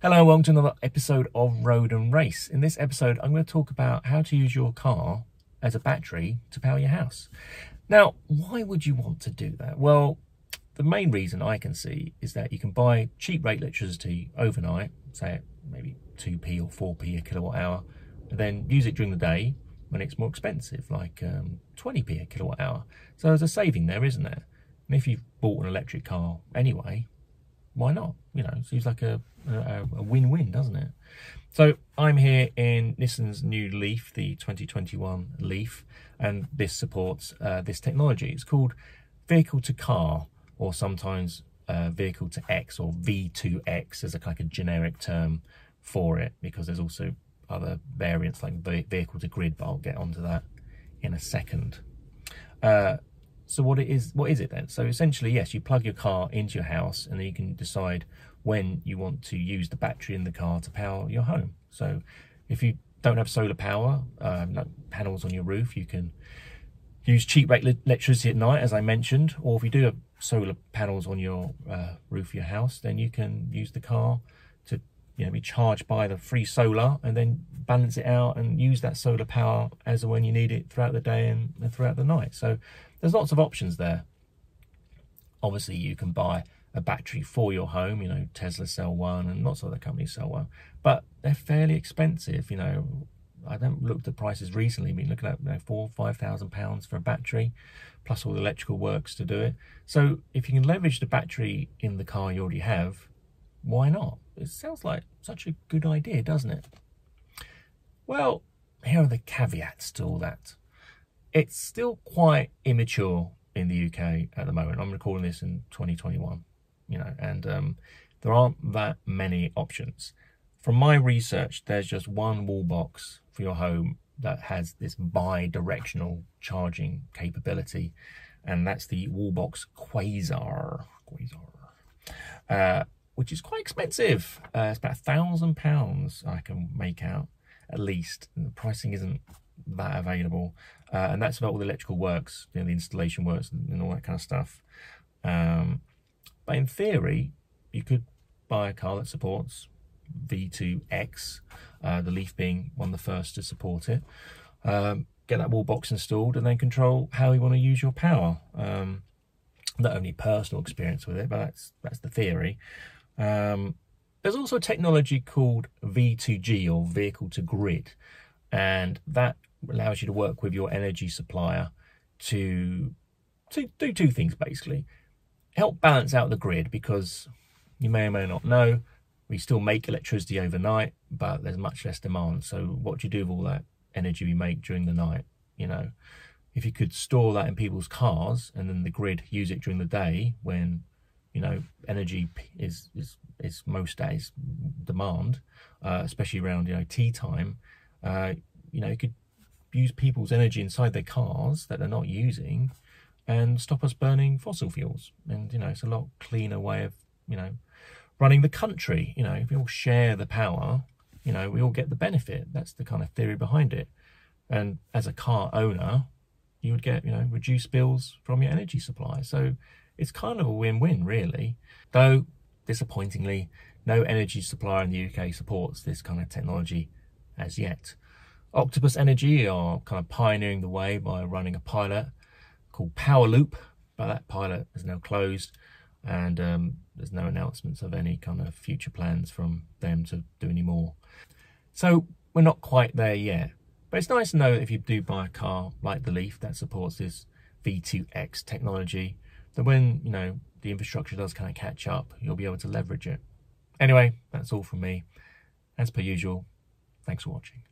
Hello, and welcome to another episode of Road and Race. In this episode, I'm going to talk about how to use your car as a battery to power your house. Now, why would you want to do that? Well, the main reason I can see is that you can buy cheap rate electricity overnight, say maybe 2p or 4p a kilowatt hour, and then use it during the day when it's more expensive, like um, 20p a kilowatt hour. So there's a saving there, isn't there? And if you've bought an electric car anyway, why not? You know, seems like a, a, a win-win, doesn't it? So I'm here in Nissan's new Leaf, the 2021 Leaf, and this supports uh, this technology. It's called vehicle to car, or sometimes uh, vehicle to X, or V2X as a like a generic term for it, because there's also other variants like vehicle to grid, but I'll get onto that in a second. Uh, so what it is, what is it then? So essentially, yes, you plug your car into your house and then you can decide when you want to use the battery in the car to power your home. So if you don't have solar power, um, like panels on your roof, you can use cheap electricity at night, as I mentioned, or if you do have solar panels on your uh, roof of your house, then you can use the car you know, be charged by the free solar and then balance it out and use that solar power as and when you need it throughout the day and, throughout the night. So there's lots of options there. Obviously, you can buy a battery for your home, you know, Tesla sell one and lots of other companies sell one, but they're fairly expensive, you know. I haven't looked at prices recently, been looking at you know, four, five thousand pounds for a battery, plus all the electrical works to do it. So if you can leverage the battery in the car you already have, why not? It sounds like such a good idea, doesn't it? Well, here are the caveats to all that it's still quite immature in the UK at the moment. I'm recording this in 2021, you know, and um, there aren't that many options. From my research, there's just one wall box for your home that has this bi-directional charging capability, and that's the Wallbox Quasar. Quasar. Uh, which is quite expensive. Uh, it's about a thousand pounds I can make out at least. And the pricing isn't that available. Uh, and that's about all the electrical works, you know, the installation works and, all that kind of stuff. Um, but in theory, you could buy a car that supports V2X, uh, the Leaf being one of the first to support it. Um, get that wall box installed and then control how you want to use your power. Um, not only personal experience with it, but that's that's the theory. Um, there's also a technology called V2G or vehicle to grid, and that allows you to work with your energy supplier to to do two things basically. Help balance out the grid because you may or may not know we still make electricity overnight but there's much less demand. So what do you do with all that energy we make during the night you know? If you could store that in people's cars and then the grid use it during the day when you know energy is is is most days demand uh, especially around you know tea time uh, you know you could use people's energy inside their cars that they're not using and stop us burning fossil fuels. And, you know, it's a lot cleaner way of, you know, running the country. You know, if we all share the power, you know, we all get the benefit. That's the kind of theory behind it. And as a car owner, you would get, you know, reduced bills from your energy supply. So it's kind of a win-win, really. Though, disappointingly, no energy supplier in the UK supports this kind of technology as yet. Octopus Energy are kind of pioneering the way by running a pilot called Powerloop, but that pilot is now closed and um, there's no announcements of any kind of future plans from them to do any more. So we're not quite there yet, but it's nice to know that if you do buy a car like the Leaf that supports this V2X technology, that when, you know, the infrastructure does kind of catch up, you'll be able to leverage it. Anyway, that's all from me. As per usual, thanks for watching.